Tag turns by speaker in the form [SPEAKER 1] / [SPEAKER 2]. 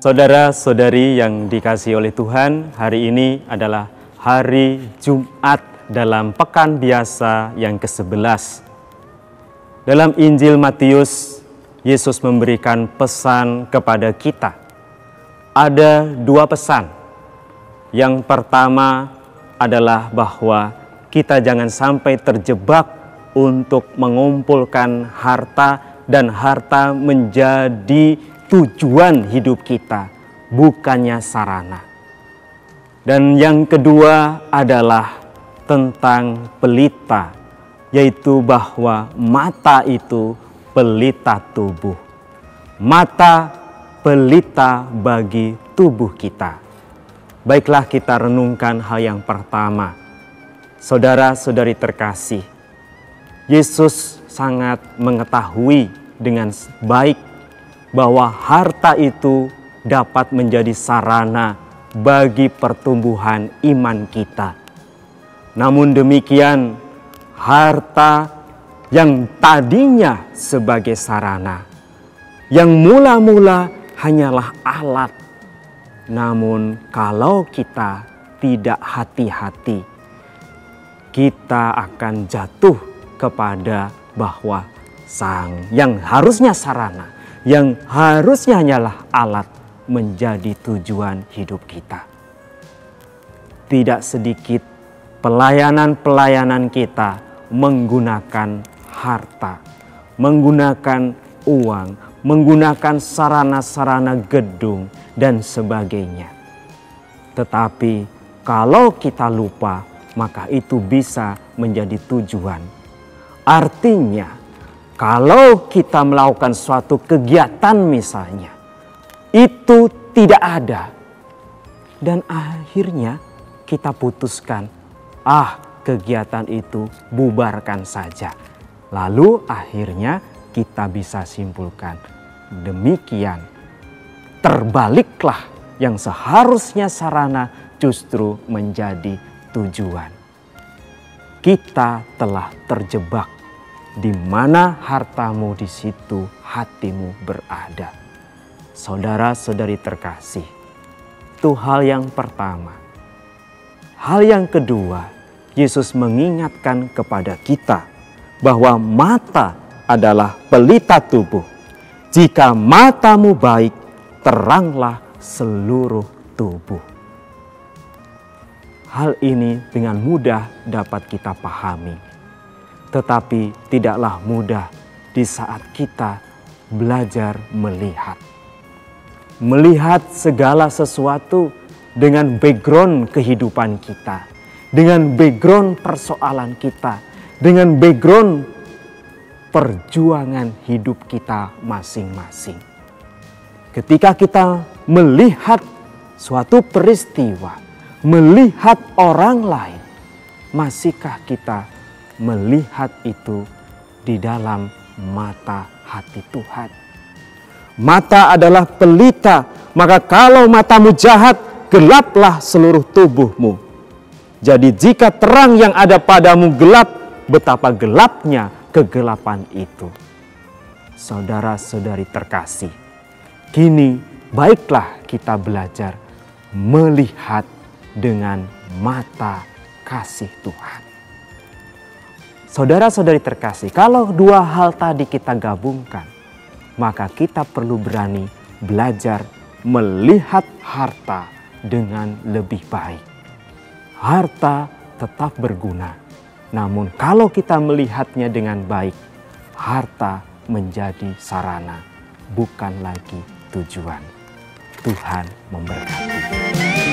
[SPEAKER 1] Saudara-saudari yang dikasih oleh Tuhan, hari ini adalah hari Jumat dalam pekan biasa yang ke-11. Dalam Injil Matius, Yesus memberikan pesan kepada kita. Ada dua pesan. Yang pertama adalah bahwa kita jangan sampai terjebak untuk mengumpulkan harta dan harta menjadi tujuan hidup kita, bukannya sarana. Dan yang kedua adalah tentang pelita, yaitu bahwa mata itu pelita tubuh. Mata pelita bagi tubuh kita. Baiklah kita renungkan hal yang pertama. Saudara-saudari terkasih, Yesus sangat mengetahui dengan baik bahwa harta itu dapat menjadi sarana bagi pertumbuhan iman kita. Namun demikian, harta yang tadinya sebagai sarana, yang mula-mula hanyalah alat. Namun, kalau kita tidak hati-hati, kita akan jatuh kepada bahwa sang yang harusnya sarana yang harusnya hanyalah alat menjadi tujuan hidup kita. Tidak sedikit pelayanan-pelayanan kita menggunakan harta, menggunakan uang, menggunakan sarana-sarana gedung, dan sebagainya. Tetapi kalau kita lupa, maka itu bisa menjadi tujuan. Artinya, kalau kita melakukan suatu kegiatan misalnya, itu tidak ada. Dan akhirnya kita putuskan, ah kegiatan itu bubarkan saja. Lalu akhirnya kita bisa simpulkan, demikian terbaliklah yang seharusnya sarana justru menjadi tujuan. Kita telah terjebak di mana hartamu di situ hatimu berada. Saudara-saudari terkasih, itu hal yang pertama. Hal yang kedua, Yesus mengingatkan kepada kita bahwa mata adalah pelita tubuh. Jika matamu baik, teranglah seluruh tubuh. Hal ini dengan mudah dapat kita pahami tetapi tidaklah mudah di saat kita belajar melihat. Melihat segala sesuatu dengan background kehidupan kita, dengan background persoalan kita, dengan background perjuangan hidup kita masing-masing. Ketika kita melihat suatu peristiwa, melihat orang lain, masihkah kita melihat itu di dalam mata hati Tuhan. Mata adalah pelita, maka kalau matamu jahat, gelaplah seluruh tubuhmu. Jadi jika terang yang ada padamu gelap, betapa gelapnya kegelapan itu. Saudara-saudari terkasih, kini baiklah kita belajar melihat dengan mata kasih Tuhan. Saudara-saudari terkasih, kalau dua hal tadi kita gabungkan, maka kita perlu berani belajar melihat harta dengan lebih baik. Harta tetap berguna, namun kalau kita melihatnya dengan baik, harta menjadi sarana, bukan lagi tujuan. Tuhan memberkati.